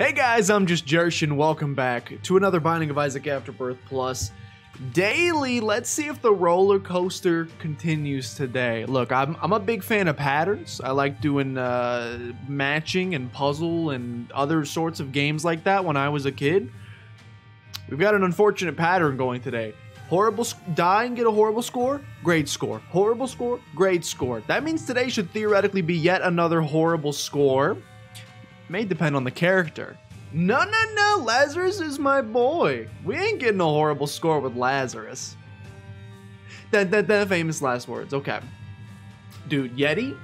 Hey guys, I'm just Jersh and welcome back to another Binding of Isaac Afterbirth Plus daily. Let's see if the roller coaster continues today. Look, I'm, I'm a big fan of patterns. I like doing uh, matching and puzzle and other sorts of games like that when I was a kid. We've got an unfortunate pattern going today. Horrible die and get a horrible score, great score. Horrible score, great score. That means today should theoretically be yet another horrible score may depend on the character. No, no, no, Lazarus is my boy. We ain't getting a horrible score with Lazarus. That, that, that famous last words, okay. Dude, Yeti,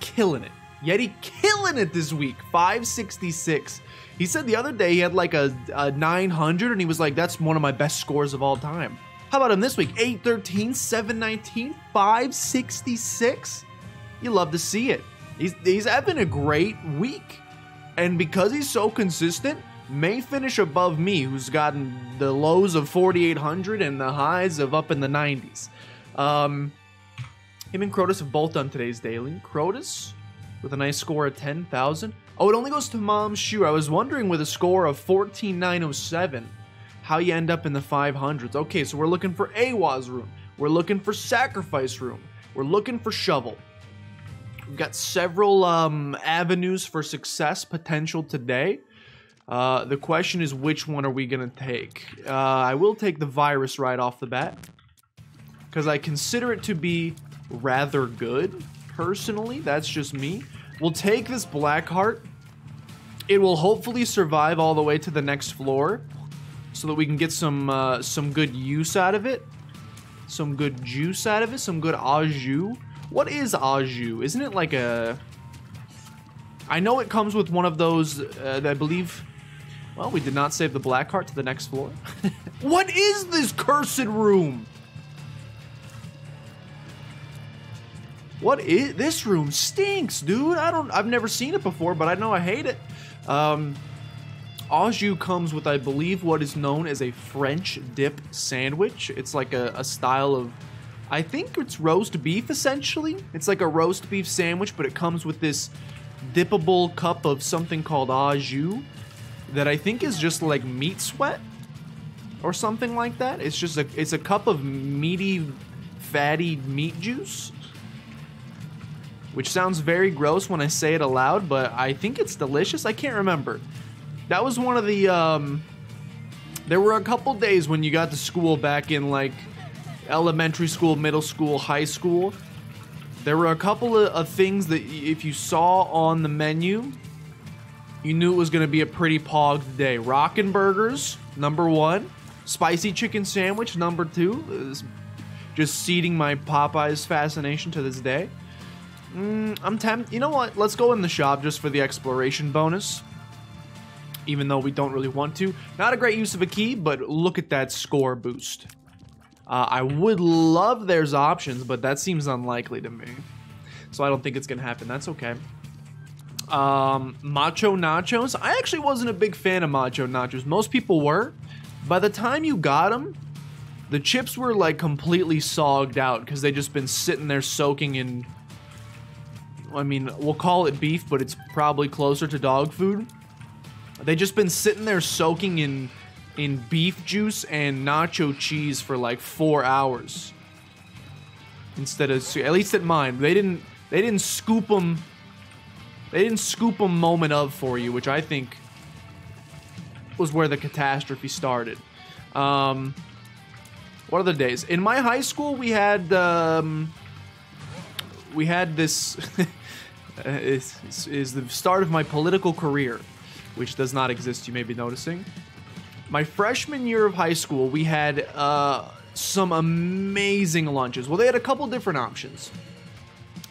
killing it. Yeti killing it this week, 566. He said the other day he had like a, a 900 and he was like, that's one of my best scores of all time. How about him this week? 813, 719, 566? You love to see it. He's, he's having a great week. And because he's so consistent, may finish above me, who's gotten the lows of 4,800 and the highs of up in the 90s. Um, him and Crotus have both done today's daily. Crotus with a nice score of 10,000. Oh, it only goes to Mom's Shoe. I was wondering with a score of 14,907 how you end up in the 500s. Okay, so we're looking for Ehwaz Rune. We're looking for Sacrifice Room. We're looking for Shovel. We've got several um, avenues for success potential today. Uh, the question is, which one are we going to take? Uh, I will take the virus right off the bat. Because I consider it to be rather good, personally. That's just me. We'll take this black heart. It will hopefully survive all the way to the next floor. So that we can get some uh, some good use out of it. Some good juice out of it. Some good au jus. What is au jus? Isn't it like a... I know it comes with one of those, uh, I believe... Well, we did not save the black heart to the next floor. what is this cursed room? What is... This room stinks, dude. I don't... I've never seen it before, but I know I hate it. Um... Au comes with, I believe, what is known as a French dip sandwich. It's like a, a style of I think it's roast beef essentially. It's like a roast beef sandwich, but it comes with this dippable cup of something called au jus that I think is just like meat sweat or something like that. It's just a it's a cup of meaty, fatty meat juice. Which sounds very gross when I say it aloud, but I think it's delicious. I can't remember. That was one of the um there were a couple days when you got to school back in like elementary school, middle school, high school, there were a couple of, of things that if you saw on the menu, you knew it was going to be a pretty pogged day. Rockin' Burgers, number one. Spicy chicken sandwich, number two. Just seeding my Popeyes fascination to this day. Mm, I'm tempted. You know what? Let's go in the shop just for the exploration bonus. Even though we don't really want to. Not a great use of a key, but look at that score boost. Uh, I would love there's options, but that seems unlikely to me. So I don't think it's going to happen. That's okay. Um, Macho Nachos. I actually wasn't a big fan of Macho Nachos. Most people were. By the time you got them, the chips were like completely sogged out because they just been sitting there soaking in. I mean, we'll call it beef, but it's probably closer to dog food. They just been sitting there soaking in in beef juice and nacho cheese for like four hours. Instead of at least at mine. They didn't they didn't scoop them they didn't scoop them moment of for you which i think was where the catastrophe started. Um what the days? In my high school we had um we had this is, is the start of my political career which does not exist you may be noticing my freshman year of high school, we had uh, some amazing lunches. Well, they had a couple different options.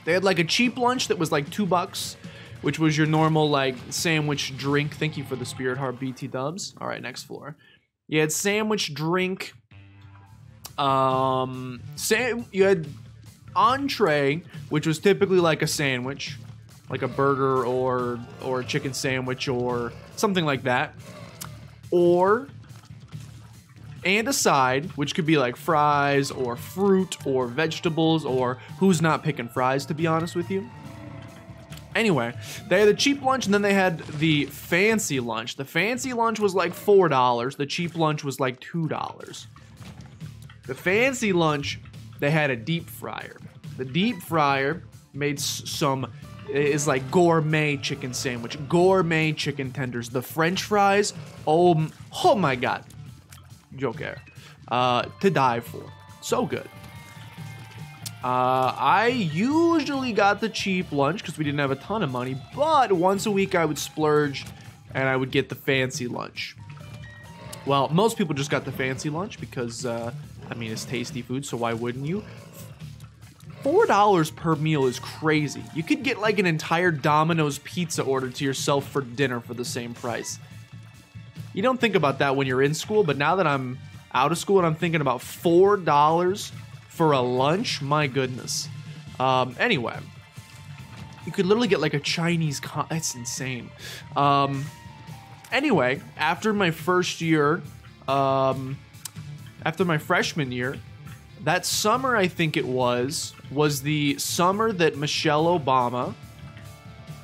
They had like a cheap lunch that was like two bucks, which was your normal like sandwich drink. Thank you for the Spirit Heart BT dubs. All right, next floor. You had sandwich drink. Um, sam- you had entree, which was typically like a sandwich, like a burger or or a chicken sandwich or something like that or and a side, which could be like fries or fruit or vegetables or who's not picking fries, to be honest with you. Anyway, they had the cheap lunch and then they had the fancy lunch. The fancy lunch was like $4. The cheap lunch was like $2. The fancy lunch, they had a deep fryer. The deep fryer made some is like gourmet chicken sandwich, gourmet chicken tenders. The French fries, oh, oh my god, Joker, uh, to die for. So good. Uh, I usually got the cheap lunch because we didn't have a ton of money, but once a week I would splurge and I would get the fancy lunch. Well, most people just got the fancy lunch because, uh, I mean, it's tasty food, so why wouldn't you? $4 per meal is crazy. You could get like an entire Domino's pizza order to yourself for dinner for the same price. You don't think about that when you're in school, but now that I'm out of school and I'm thinking about $4 for a lunch, my goodness. Um, anyway, you could literally get like a Chinese. Con- That's insane. Um, anyway, after my first year, um, after my freshman year, that summer I think it was was the summer that Michelle Obama,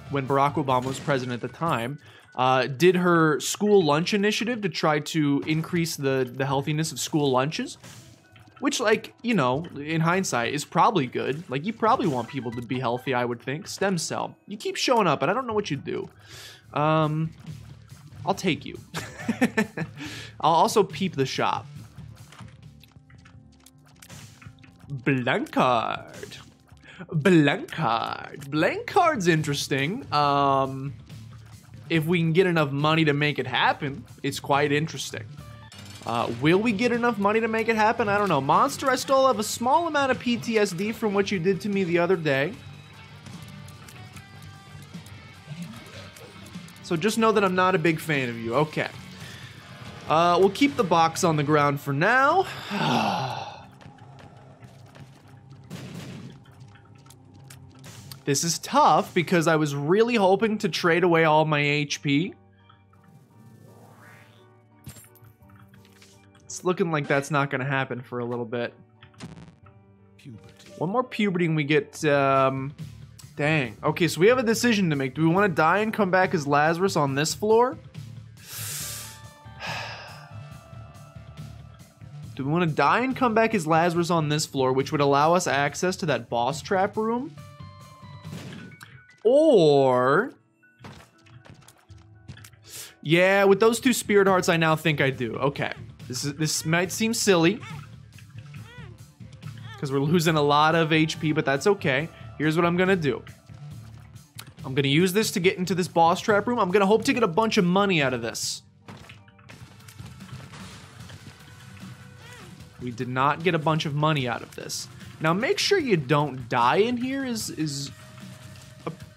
when Barack Obama was president at the time, uh, did her school lunch initiative to try to increase the the healthiness of school lunches. Which, like, you know, in hindsight, is probably good. Like, you probably want people to be healthy, I would think. Stem cell. You keep showing up, and I don't know what you do. Um, I'll take you. I'll also peep the shop. Blancard. Blancard. blank card's interesting. Um, if we can get enough money to make it happen, it's quite interesting. Uh, will we get enough money to make it happen? I don't know. Monster, I still have a small amount of PTSD from what you did to me the other day. So just know that I'm not a big fan of you. Okay. Uh, we'll keep the box on the ground for now. this is tough because I was really hoping to trade away all my HP. It's looking like that's not going to happen for a little bit. Puberty. One more puberty and we get... Um, dang. Okay, so we have a decision to make. Do we want to die and come back as Lazarus on this floor? Do we want to die and come back as Lazarus on this floor, which would allow us access to that boss trap room? Or... Yeah, with those two spirit hearts, I now think I do. Okay. This is this might seem silly because we're losing a lot of HP, but that's okay. Here's what I'm gonna do. I'm gonna use this to get into this boss trap room. I'm gonna hope to get a bunch of money out of this. We did not get a bunch of money out of this. Now make sure you don't die in here is is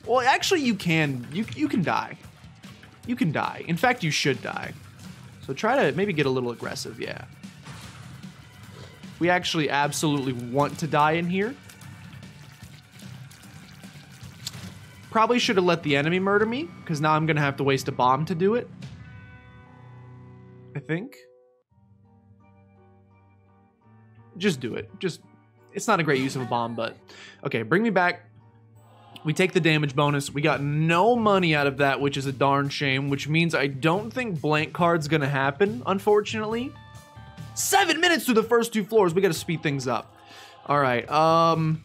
well actually you can you you can die. You can die. In fact, you should die. So try to maybe get a little aggressive, yeah. We actually absolutely want to die in here. Probably should have let the enemy murder me, because now I'm going to have to waste a bomb to do it. I think. Just do it. Just, it's not a great use of a bomb, but... Okay, bring me back. We take the damage bonus. We got no money out of that, which is a darn shame, which means I don't think blank card's gonna happen, unfortunately. Seven minutes through the first two floors. We gotta speed things up. All right, um...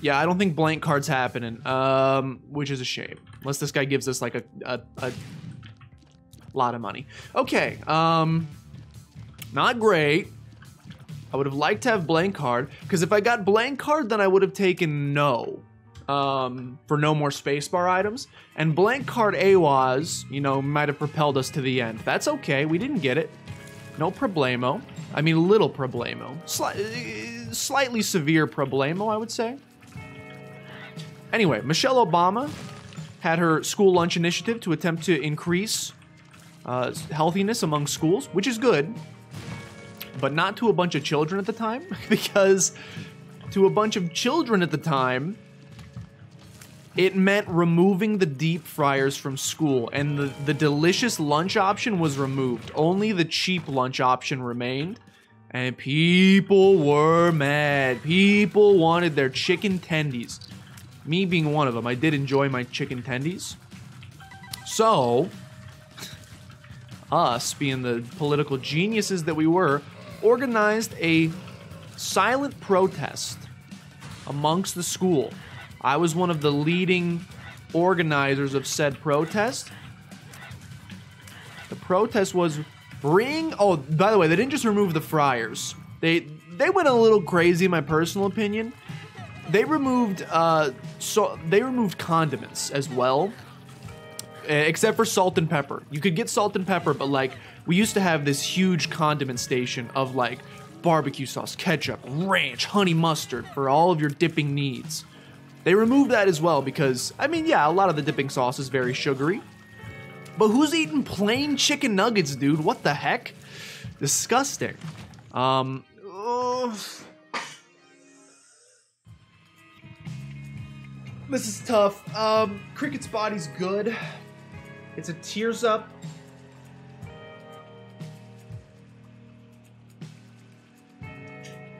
Yeah, I don't think blank card's happening, um, which is a shame. Unless this guy gives us, like, a, a, a lot of money. Okay, um... Not great. I would have liked to have blank card, because if I got blank card, then I would have taken no um, for no more spacebar items. And blank card Ehwaz, you know, might have propelled us to the end. That's okay. We didn't get it. No problemo. I mean, little problemo. Sli slightly severe problemo, I would say. Anyway, Michelle Obama had her school lunch initiative to attempt to increase uh, healthiness among schools, which is good, but not to a bunch of children at the time, because to a bunch of children at the time, it meant removing the deep fryers from school, and the, the delicious lunch option was removed. Only the cheap lunch option remained, and people were mad. People wanted their chicken tendies. Me being one of them, I did enjoy my chicken tendies. So, us being the political geniuses that we were, organized a silent protest amongst the school. I was one of the leading organizers of said protest. The protest was bring. Oh, by the way, they didn't just remove the fryers. They they went a little crazy, in my personal opinion. They removed uh, so they removed condiments as well, except for salt and pepper. You could get salt and pepper, but like we used to have this huge condiment station of like barbecue sauce, ketchup, ranch, honey mustard for all of your dipping needs. They removed that as well because, I mean, yeah, a lot of the dipping sauce is very sugary. But who's eating plain chicken nuggets, dude? What the heck? Disgusting. Um, ugh. This is tough. Um, Cricket's body's good. It's a tears up.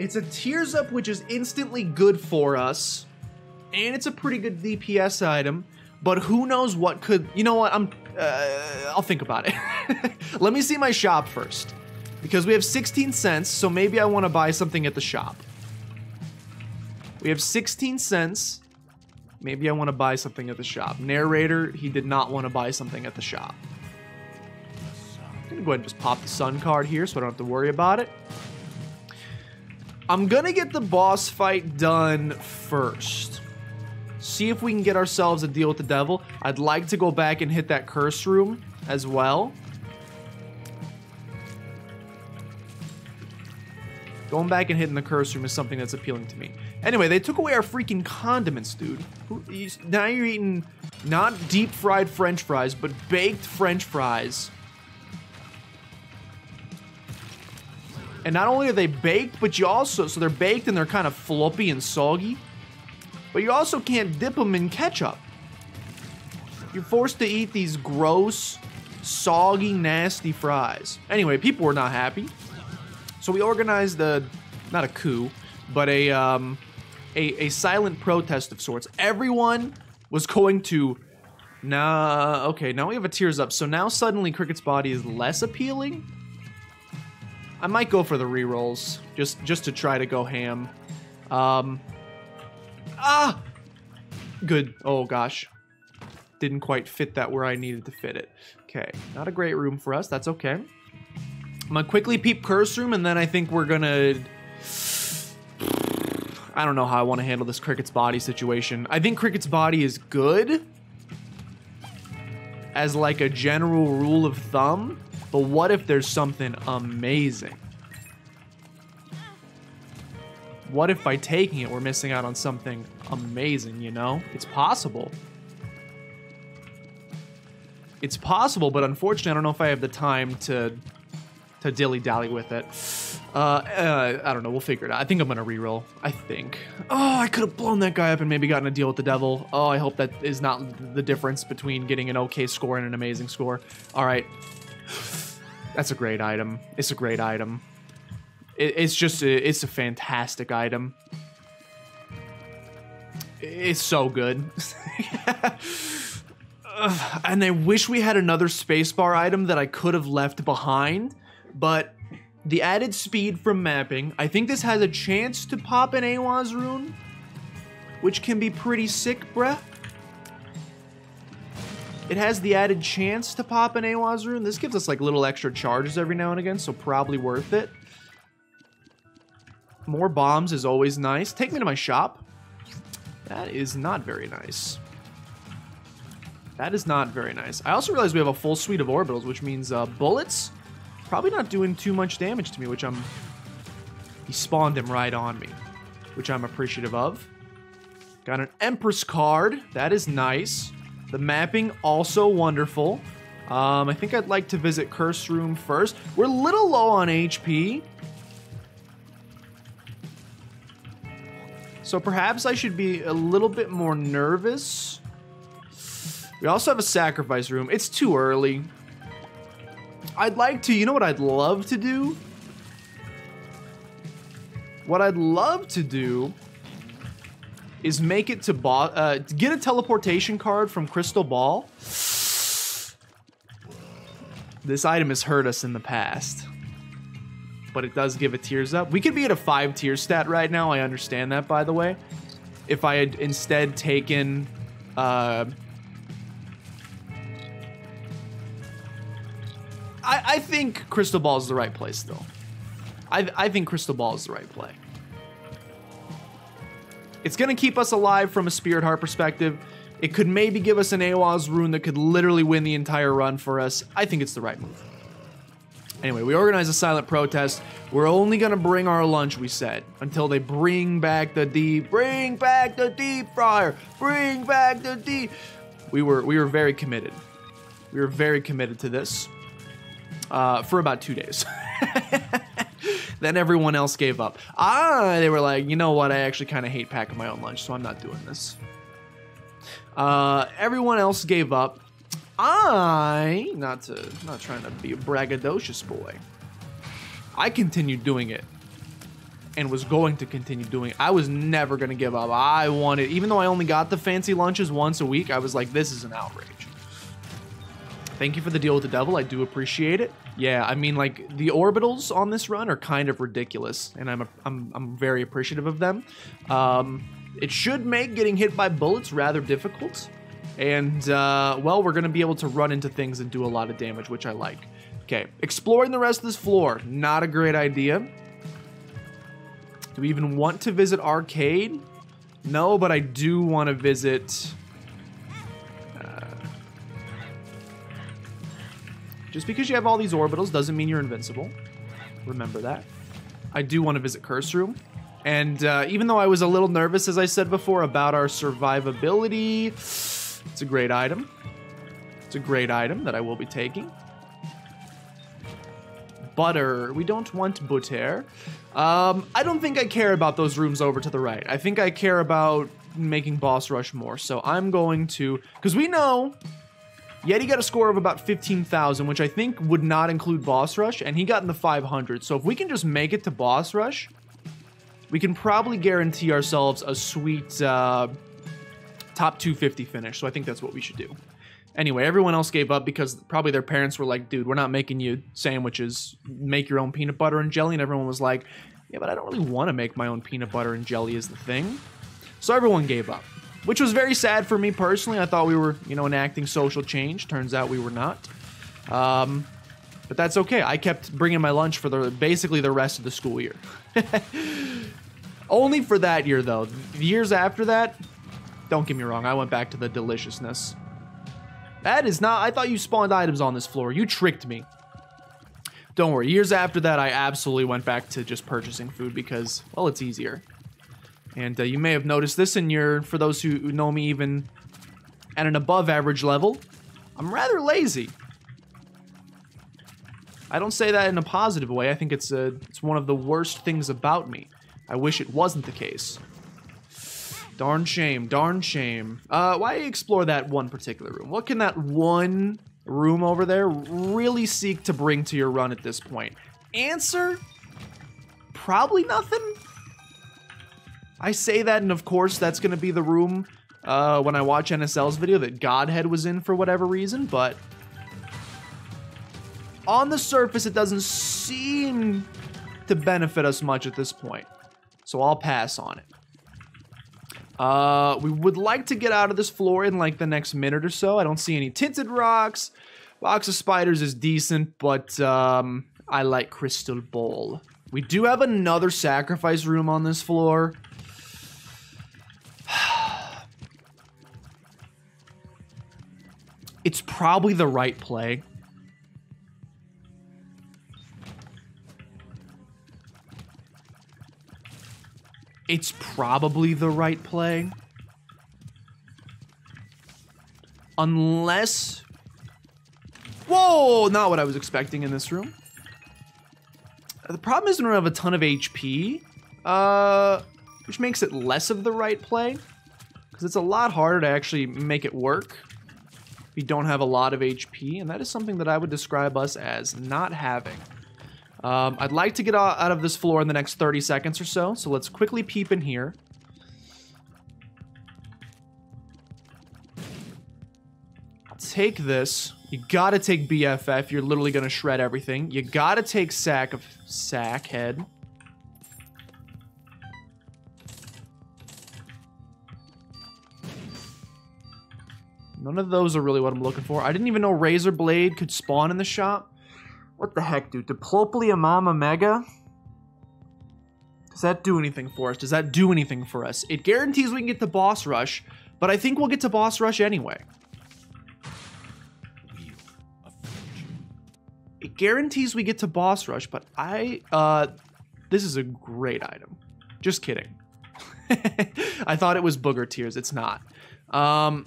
It's a tears up, which is instantly good for us, and it's a pretty good DPS item. But who knows what could? You know what? I'm. Uh, I'll think about it. Let me see my shop first, because we have 16 cents. So maybe I want to buy something at the shop. We have 16 cents. Maybe I want to buy something at the shop. Narrator, he did not want to buy something at the shop. I'm gonna go ahead and just pop the sun card here so I don't have to worry about it. I'm gonna get the boss fight done first. See if we can get ourselves a deal with the devil. I'd like to go back and hit that curse room as well. Going back and hitting the curse room is something that's appealing to me. Anyway, they took away our freaking condiments, dude. Now you're eating not deep fried french fries, but baked french fries. And not only are they baked, but you also, so they're baked and they're kind of floppy and soggy, but you also can't dip them in ketchup. You're forced to eat these gross, soggy, nasty fries. Anyway, people were not happy. So we organized a, not a coup, but a, um, a, a silent protest of sorts. Everyone was going to, nah, okay, now we have a tears up. So now suddenly Cricket's body is less appealing. I might go for the rerolls just just to try to go ham. Um, ah, good. Oh gosh, didn't quite fit that where I needed to fit it. Okay, not a great room for us. That's okay. I'm gonna quickly peep curse room, and then I think we're gonna. I don't know how I want to handle this Cricket's body situation. I think Cricket's body is good as like a general rule of thumb, but what if there's something amazing? What if by taking it we're missing out on something amazing, you know? It's possible. It's possible, but unfortunately I don't know if I have the time to to dilly-dally with it. Uh, uh, I don't know. We'll figure it out. I think I'm gonna reroll. I think. Oh, I could have blown that guy up and maybe gotten a deal with the devil. Oh, I hope that is not the difference between getting an okay score and an amazing score. All right. That's a great item. It's a great item. It, it's just a, it's a fantastic item. It's so good. And I wish we had another spacebar item that I could have left behind, but the added speed from mapping, I think this has a chance to pop an Ehwaz rune, which can be pretty sick, bruh. It has the added chance to pop an Ehwaz rune. This gives us like little extra charges every now and again, so probably worth it. More bombs is always nice. Take me to my shop. That is not very nice. That is not very nice. I also realize we have a full suite of orbitals, which means uh, bullets probably not doing too much damage to me, which I'm... He spawned him right on me, which I'm appreciative of. Got an Empress card. That is nice. The mapping, also wonderful. Um, I think I'd like to visit Curse Room first. We're a little low on HP. So perhaps I should be a little bit more nervous. We also have a sacrifice room. It's too early. I'd like to, you know what I'd love to do? What I'd love to do is make it to. Uh, get a teleportation card from Crystal Ball. This item has hurt us in the past, but it does give a tears up. We could be at a five tier stat right now. I understand that, by the way. If I had instead taken. Uh, I, I think Crystal Ball is the right place, though. I, I think Crystal Ball is the right play. It's going to keep us alive from a Spirit Heart perspective. It could maybe give us an Ehwaz rune that could literally win the entire run for us. I think it's the right move. Anyway, we organize a silent protest. We're only to bring our lunch, we said, until they bring back the deep. Bring back the deep fryer. Bring back the deep. We were we were very committed. We were very committed to this uh, for about two days. then everyone else gave up. Ah, they were like, you know what? I actually kind of hate packing my own lunch, so I'm not doing this. Uh, everyone else gave up. I, not to, not trying to be a braggadocious boy. I continued doing it and was going to continue doing it. I was never going to give up. I wanted, even though I only got the fancy lunches once a week, I was like, this is an outrage. Thank you for the deal with the devil. I do appreciate it. Yeah, I mean, like the orbitals on this run are kind of ridiculous, and I'm a, I'm I'm very appreciative of them. Um, it should make getting hit by bullets rather difficult, and uh, well, we're gonna be able to run into things and do a lot of damage, which I like. Okay, exploring the rest of this floor, not a great idea. Do we even want to visit arcade? No, but I do want to visit Just because you have all these orbitals doesn't mean you're invincible. Remember that. I do want to visit Curse Room. And uh, even though I was a little nervous, as I said before, about our survivability, it's a great item. It's a great item that I will be taking. Butter. We don't want butter. Um, I don't think I care about those rooms over to the right. I think I care about making boss rush more. So I'm going to, because we know Yeti got a score of about 15,000, which I think would not include Boss Rush, and he got in the 500. So if we can just make it to Boss Rush, we can probably guarantee ourselves a sweet uh, top 250 finish. So I think that's what we should do. Anyway, everyone else gave up because probably their parents were like, dude, we're not making you sandwiches. Make your own peanut butter and jelly. And everyone was like, yeah, but I don't really want to make my own peanut butter and jelly is the thing. So everyone gave up which was very sad for me personally. I thought we were, you know, enacting social change. Turns out we were not. Um, but that's okay. I kept bringing my lunch for the basically the rest of the school year. Only for that year, though. Years after that, don't get me wrong, I went back to the deliciousness. That is not. I thought you spawned items on this floor. You tricked me. Don't worry. Years after that, I absolutely went back to just purchasing food because, well, it's easier. And uh, you may have noticed this in your, for those who know me even at an above average level, I'm rather lazy. I don't say that in a positive way. I think it's a, it's one of the worst things about me. I wish it wasn't the case. Darn shame, darn shame. Uh, why explore that one particular room? What can that one room over there really seek to bring to your run at this point? Answer? Probably nothing. I say that, and of course, that's going to be the room uh, when I watch NSL's video that Godhead was in for whatever reason, but on the surface, it doesn't seem to benefit us much at this point. So I'll pass on it. Uh, we would like to get out of this floor in like the next minute or so. I don't see any tinted rocks. Box of spiders is decent, but um, I like crystal ball. We do have another sacrifice room on this floor. it's probably the right play. It's probably the right play. Unless... Whoa! Not what I was expecting in this room. The problem is we don't have a ton of HP, uh, which makes it less of the right play. Because it's a lot harder to actually make it work if you don't have a lot of HP, and that is something that I would describe us as not having. Um, I'd like to get out of this floor in the next 30 seconds or so, so let's quickly peep in here. Take this. You gotta take BFF. You're literally gonna shred everything. You gotta take sack of sack head. None of those are really what I'm looking for. I didn't even know Razor Blade could spawn in the shop. What the heck, dude? Diplopia Mama Mega? Does that do anything for us? Does that do anything for us? It guarantees we can get to boss rush, but I think we'll get to boss rush anyway. It guarantees we get to boss rush, but I, uh, this is a great item. Just kidding. I thought it was booger tears. It's not. Um,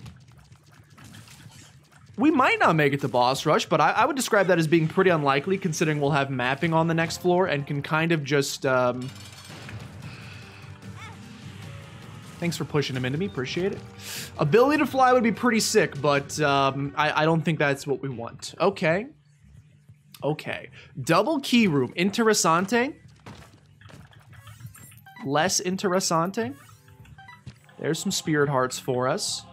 we might not make it to boss rush, but I, I, would describe that as being pretty unlikely considering we'll have mapping on the next floor and can kind of just, um... Thanks for pushing him into me, appreciate it. Ability to fly would be pretty sick, but um, I, I don't think that's what we want. Okay. Okay. Double key room. Interessante. Less interessante. There's some spirit hearts for us.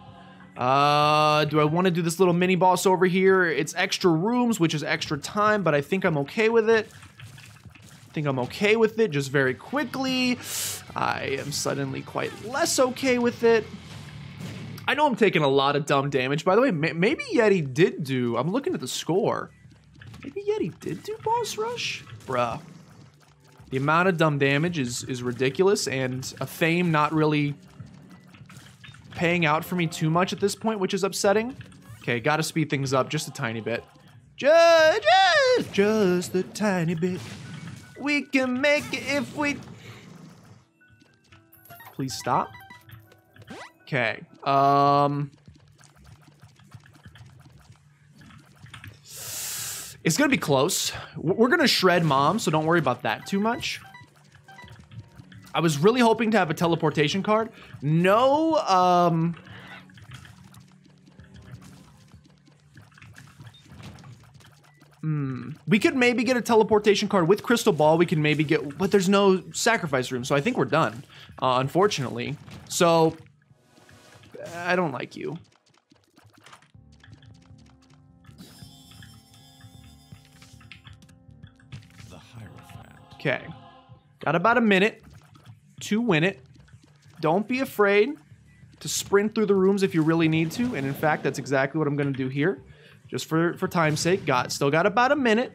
Uh, do I want to do this little mini boss over here? It's extra rooms, which is extra time, but I think I'm okay with it. I think I'm okay with it just very quickly. I am suddenly quite less okay with it. I know I'm taking a lot of dumb damage. By the way, maybe Yeti did do... I'm looking at the score. Maybe Yeti did do boss rush? Bruh. The amount of dumb damage is, is ridiculous, and a fame not really paying out for me too much at this point, which is upsetting. Okay, gotta speed things up just a tiny bit. Just, just, just a tiny bit. We can make it if we... Please stop. Okay, um... It's gonna be close. We're gonna shred mom, so don't worry about that too much. I was really hoping to have a teleportation card. No, um... Hmm. We could maybe get a teleportation card with Crystal Ball. We can maybe get... But there's no sacrifice room, so I think we're done. Uh, unfortunately. So... I don't like you. Okay. Got about a minute to win it. Don't be afraid to sprint through the rooms if you really need to. And in fact, that's exactly what I'm going to do here. Just for, for time's sake. Got Still got about a minute.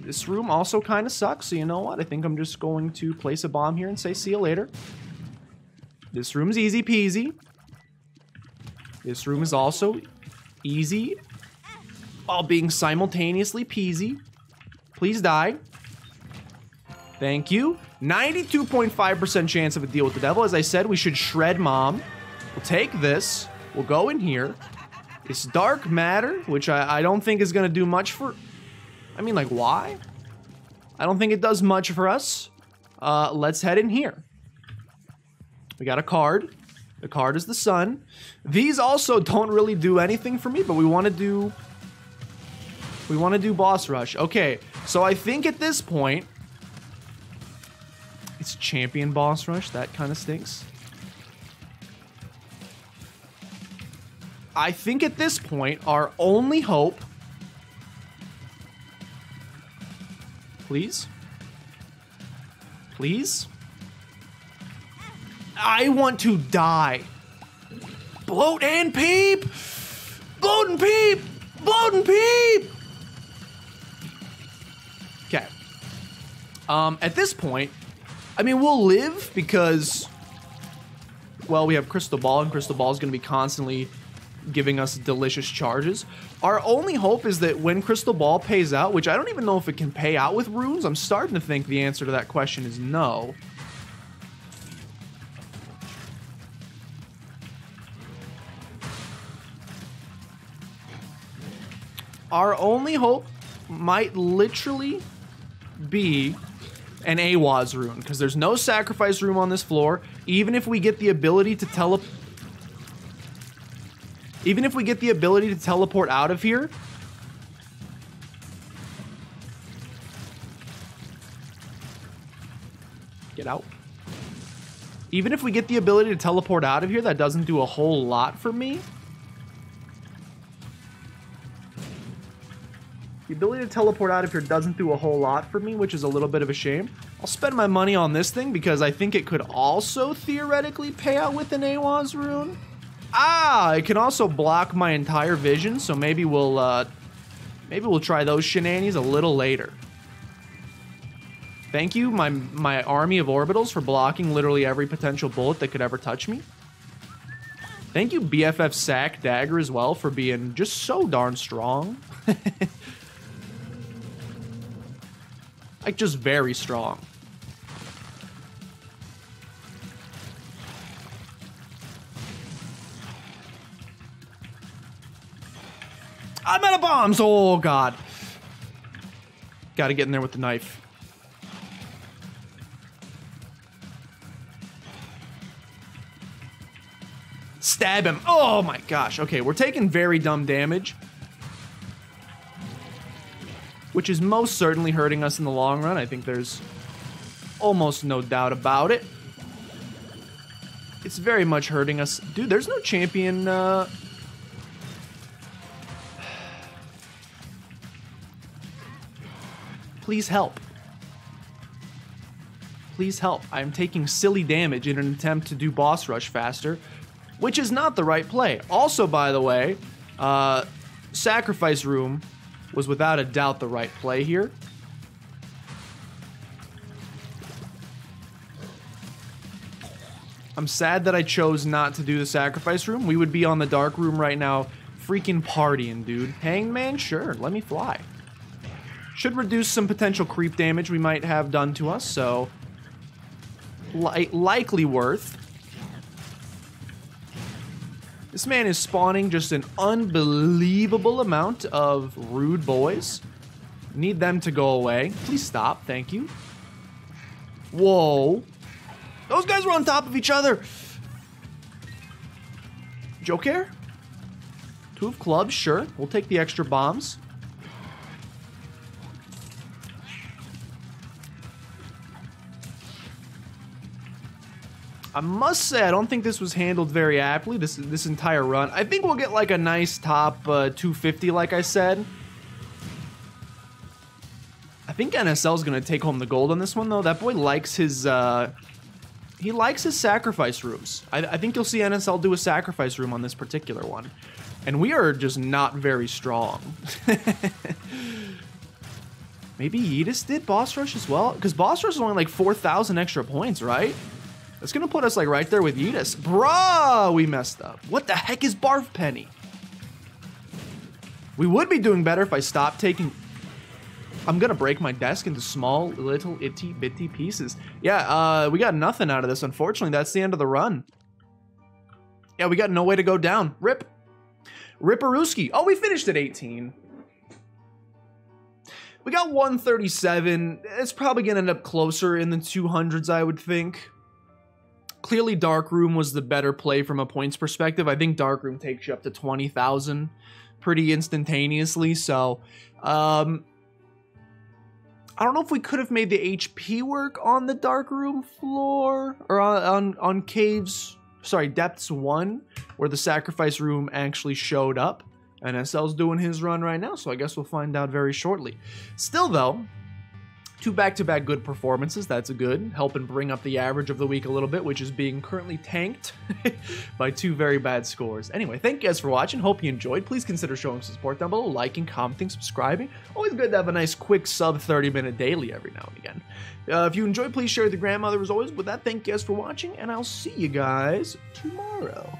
This room also kind of sucks. So you know what? I think I'm just going to place a bomb here and say see you later. This room's easy peasy. This room is also easy while being simultaneously peasy. Please die. Thank you. 92.5% chance of a deal with the devil. As I said, we should shred mom. We'll take this. We'll go in here. It's dark matter, which I, I don't think is going to do much for... I mean, like, why? I don't think it does much for us. Uh, let's head in here. We got a card. The card is the sun. These also don't really do anything for me, but we want to do... We want to do boss rush. Okay, so I think at this point, it's champion boss rush. That kind of stinks. I think at this point, our only hope... Please? Please? I want to die. Bloat and peep! Bloat and peep! Bloat and peep! Okay. Um, at this point, I mean, we'll live because, well, we have Crystal Ball, and Crystal Ball is going to be constantly giving us delicious charges. Our only hope is that when Crystal Ball pays out, which I don't even know if it can pay out with runes, I'm starting to think the answer to that question is no. Our only hope might literally be an Ehwaz rune because there's no sacrifice room on this floor. Even if we get the ability to tele... Even if we get the ability to teleport out of here... Get out. Even if we get the ability to teleport out of here, that doesn't do a whole lot for me. Ability to teleport out of here doesn't do a whole lot for me, which is a little bit of a shame. I'll spend my money on this thing because I think it could also theoretically pay out with an Ehwaz rune. Ah, it can also block my entire vision, so maybe we'll, uh, maybe we'll try those shenanigans a little later. Thank you, my, my army of orbitals, for blocking literally every potential bullet that could ever touch me. Thank you, BFF Sack Dagger, as well, for being just so darn strong. like, just very strong. I'm out of bombs! Oh, God. Gotta get in there with the knife. Stab him. Oh my gosh. Okay, we're taking very dumb damage. Which is most certainly hurting us in the long run. I think there's almost no doubt about it. It's very much hurting us. Dude, there's no champion... Uh... Please help. Please help. I'm taking silly damage in an attempt to do boss rush faster which is not the right play. Also, by the way, uh, Sacrifice Room was without a doubt the right play here. I'm sad that I chose not to do the Sacrifice Room. We would be on the Dark Room right now freaking partying, dude. Hangman? Sure, let me fly. Should reduce some potential creep damage we might have done to us, so... Li likely worth. This man is spawning just an unbelievable amount of rude boys. Need them to go away. Please stop, thank you. Whoa. Those guys were on top of each other. Joker? Two of clubs, sure. We'll take the extra bombs. I must say, I don't think this was handled very aptly, this, this entire run. I think we'll get like a nice top uh, 250, like I said. I think NSL's gonna take home the gold on this one, though. That boy likes his, uh, he likes his sacrifice rooms. I, I think you'll see NSL do a sacrifice room on this particular one. And we are just not very strong. Maybe Yeetus did boss rush as well? Because boss rush is only like 4,000 extra points, right? It's gonna put us like right there with Yeetus. Bruh, we messed up. What the heck is Barf Penny? We would be doing better if I stopped taking... I'm gonna break my desk into small, little, itty, bitty pieces. Yeah, uh, we got nothing out of this, unfortunately. That's the end of the run. Yeah, we got no way to go down. Rip. Ripperuski. Oh, we finished at 18. We got 137. It's probably gonna end up closer in the 200s, I would think clearly Dark Room was the better play from a points perspective. I think Dark Room takes you up to 20,000 pretty instantaneously. So, um, I don't know if we could have made the HP work on the Dark Room floor or on, on, on Caves, sorry, Depths 1, where the Sacrifice Room actually showed up. NSL's doing his run right now, so I guess we'll find out very shortly. Still, though, Two back-to-back good performances, that's a good. Helping bring up the average of the week a little bit, which is being currently tanked by two very bad scores. Anyway, thank you guys for watching. Hope you enjoyed. Please consider showing some support down below, liking, commenting, subscribing. Always good to have a nice quick sub 30-minute daily every now and again. Uh, if you enjoyed, please share with your grandmother as always. With that, thank you guys for watching, and I'll see you guys tomorrow.